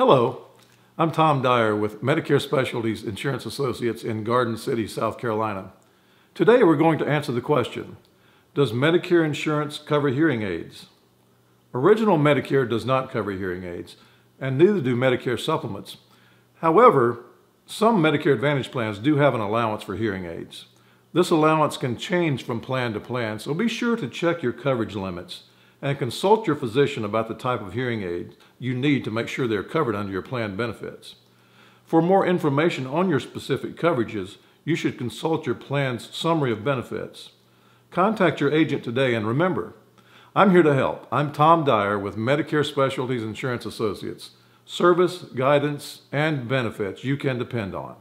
Hello, I'm Tom Dyar with Medicare Specialties Insurance Associates in Garden City, South Carolina. Today we're going to answer the question, does Medicare insurance cover hearing aids? Original Medicare does not cover hearing aids, and neither do Medicare supplements. However, some Medicare Advantage plans do have an allowance for hearing aids. This allowance can change from plan to plan, so be sure to check your coverage limits and consult your physician about the type of hearing aid you need to make sure they're covered under your plan benefits. For more information on your specific coverages, you should consult your plan's summary of benefits. Contact your agent today and remember, I'm here to help. I'm Tom Dyar with Medicare Specialties Insurance Associates. Service, guidance, and benefits you can depend on.